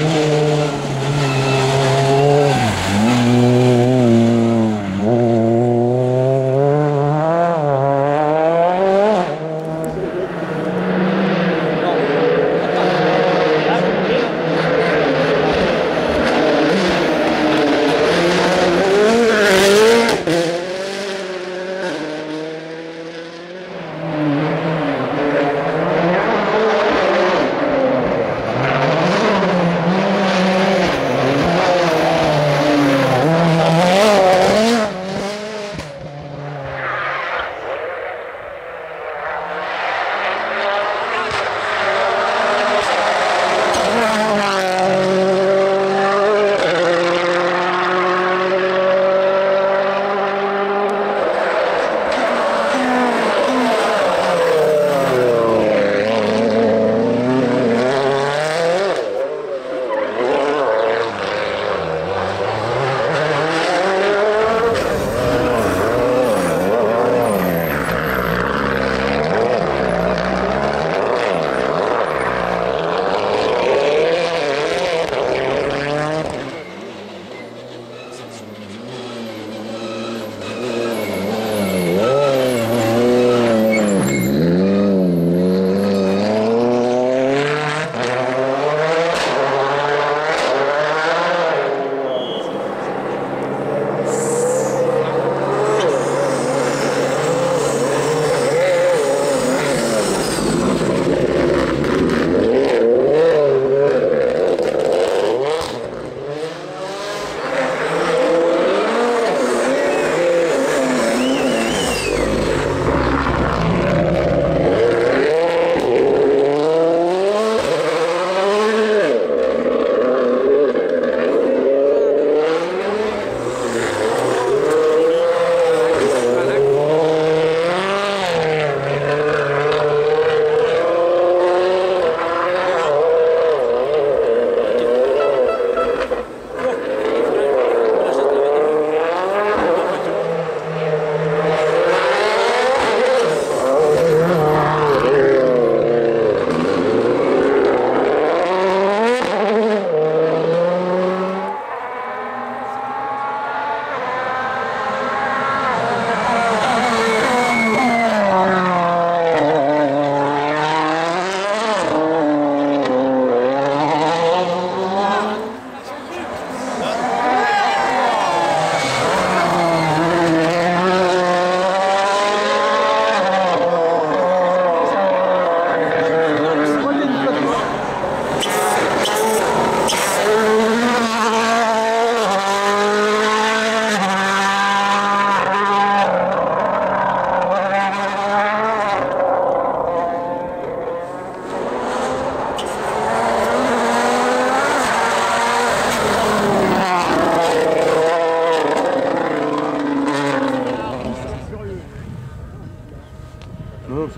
الله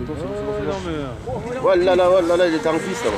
non, mais... Oh là là, oh là là, il est en piste là.